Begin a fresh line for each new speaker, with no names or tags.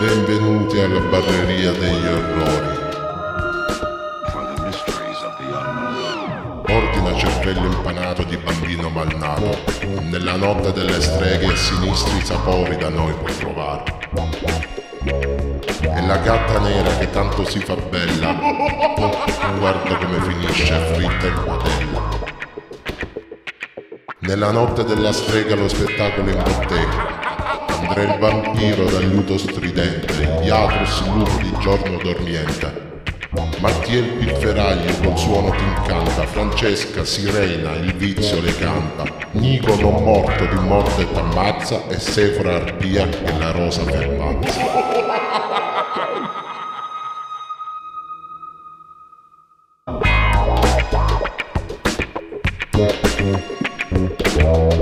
Benvenuti alla barreria degli orrori.
for the mysteries of the unknown.
Ordina cervello impanato di bambino malnato. Nella notte delle streghe e sinistri sapori da noi puoi trovare. E la gatta nera che tanto si fa bella. Guarda come finisce fritta in padella. Nella notte della strega lo spettacolo in bottega. Andrà il vampiro dal luto stridente, il Iatrus lupo di giorno dormiente. Mattiel Pifferaglio col suono ti incanta, Francesca, Sirena, il vizio le canta, Nico non morto di morte t'ammazza e Sefra Arpia che la rosa fermazza.